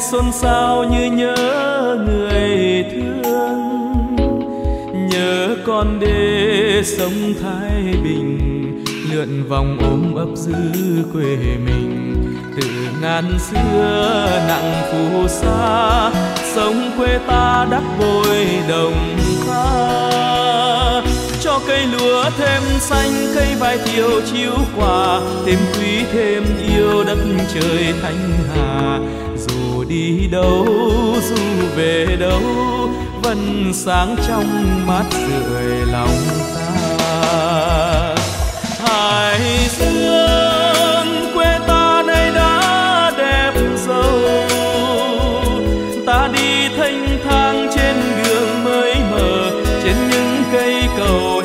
xôn xao như nhớ người thương. Nhớ con đê sông thái bình, lượn vòng ôm ấp giữ quê mình. Từ ngàn xưa nặng phù sa sông quê ta đắp bồi đồng cây lúa thêm xanh, cây vải thiều chiếu quả, thêm quý, thêm yêu đất trời thanh hà. Dù đi đâu, dù về đâu, vẫn sáng trong mắt rượi lòng ta. Hải dương, quê ta nay đã đẹp dâu ta đi thanh thang trên đường mới mờ trên những cây cầu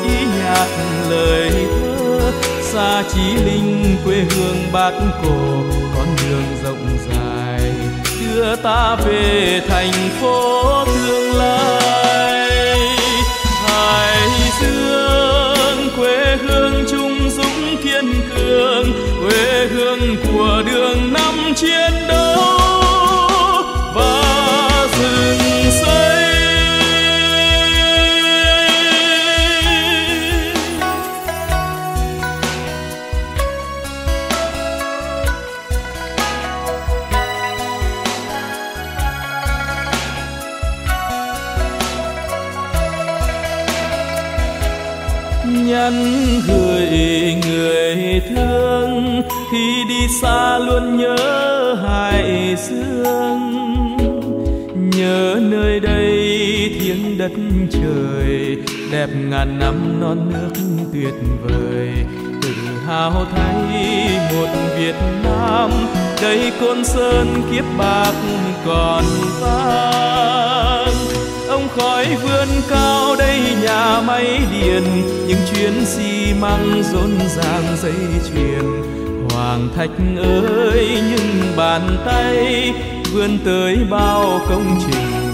hát lời thơ. Xa chí linh, quê hương bát cổ, con đường rộng dài. Đưa ta về thành phố tương lai. Hải dương, quê hương trung dũng kiên cường. Quê hương của đường năm chiến đấu. Nhắn gửi người thương, khi đi xa luôn nhớ hải dương nhớ nơi đây thiên đất trời, đẹp ngàn năm non nước tuyệt vời. Tự hào thay một việt nam đây côn sơn kiếp bạc còn vang ông vươn cao đây nhà máy điện những chuyến xi măng rộn ràng dây chuyền. Hoàng thạch ơi những bàn tay vươn tới bao công trình.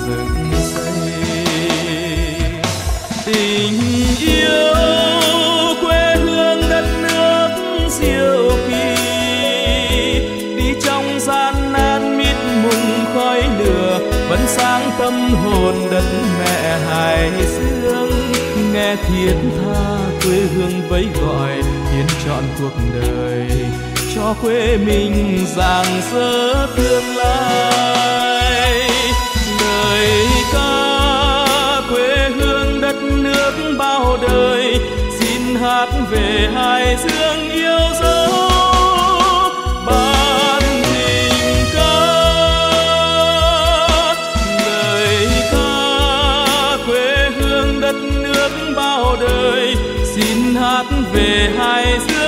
Nghe thiết tha, quê hương vẫy gọi, hiến trọn cuộc đời cho quê mình rạng rỡ tương lai. Lời ca, quê hương đất nước bao đời, xin hát về hải dương yêu đất nước bao đời xin hát về hai xưa.